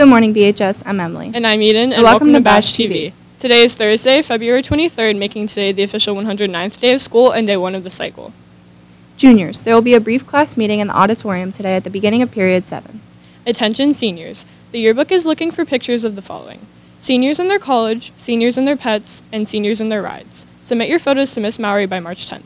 Good morning, BHS. I'm Emily. And I'm Eden, and, welcome, to Bash TV. Today is Thursday, February 23rd, making today the official 109th day of school and day one of the cycle. Juniors, there will be a brief class meeting in the auditorium today at the beginning of period 7. Attention seniors. The yearbook is looking for pictures of the following. Seniors in their college, seniors in their pets, and seniors in their rides. Submit your photos to Miss Mowry by March 10th.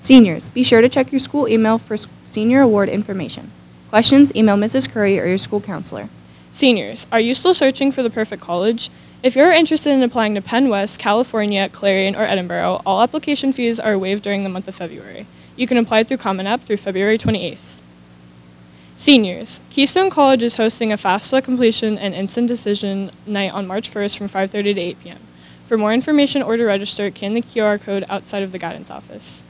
Seniors, be sure to check your school email for senior award information. Questions, email Mrs. Curry or your school counselor. Seniors, are you still searching for the perfect college? If you're interested in applying to Penn West, California, Clarion, or Edinboro, all application fees are waived during the month of February. You can apply through Common App through February 28th. Seniors, Keystone College is hosting a FAFSA completion and instant decision night on March 1st from 5:30 to 8 p.m. For more information or to register, scan the QR code outside of the guidance office.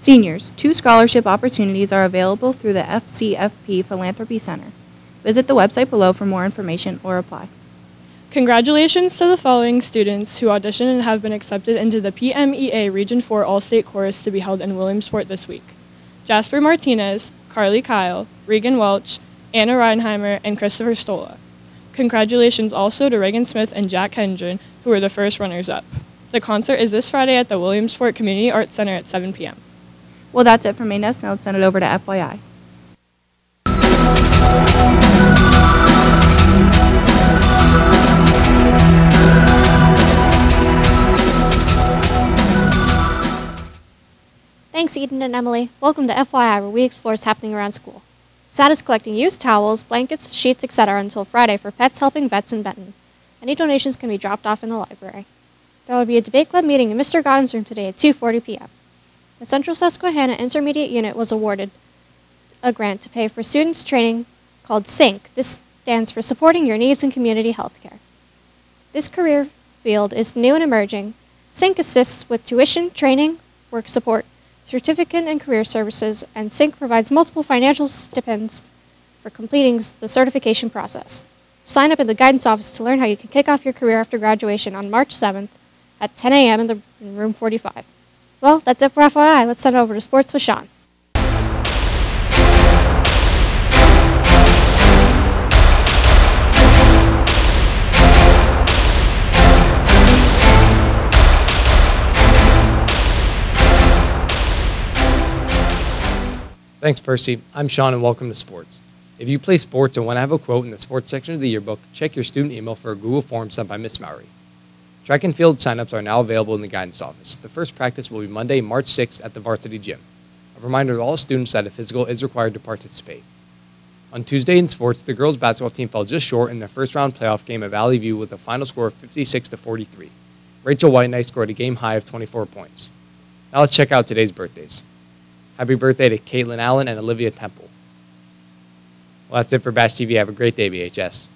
Seniors, two scholarship opportunities are available through the FCFP Philanthropy Center. Visit the website below for more information or apply. Congratulations to the following students who auditioned and have been accepted into the PMEA Region 4 All-State Chorus to be held in Williamsport this week. Jasper Martinez, Carly Kyle, Regan Welch, Anna Reinheimer, and Christopher Stola. Congratulations also to Reagan Smith and Jack Hendren, who were the first runners-up. The concert is this Friday at the Williamsport Community Arts Center at 7 p.m. Well, that's it for me. Now let's send it over to FYI. Thanks, Eden and Emily. Welcome to FYI, where we explore what's happening around school. SAT is collecting used towels, blankets, sheets, etc. until Friday for Pets Helping Vets in Benton. Any donations can be dropped off in the library. There will be a debate club meeting in Mr. Gotham's room today at 2.40 p.m. The Central Susquehanna Intermediate Unit was awarded a grant to pay for students' training called SYNC. This stands for Supporting Your Needs in Community Healthcare. This career field is new and emerging. SYNC assists with tuition, training, work support, certificate and career services, and SYNC provides multiple financial stipends for completing the certification process. Sign up in the guidance office to learn how you can kick off your career after graduation on March 7th at 10 a.m. in, the, room 45. Well, that's it for FYI. Let's send it over to Sports with Sean. Thanks, Percy. I'm Sean, and welcome to Sports. If you play sports and want to have a quote in the sports section of the yearbook, check your student email for a Google form sent by Miss Mowry. Track and field signups are now available in the guidance office. The first practice will be Monday, March 6th at the varsity gym. A reminder to all students that a physical is required to participate. On Tuesday in sports, the girls basketball team fell just short in their first round playoff game at Valley View with a final score of 56 to 43. Rachel White Knight scored a game high of 24 points. Now let's check out today's birthdays. Happy birthday to Caitlin Allen and Olivia Temple. Well, that's it for Bash TV. Have a great day, BHS.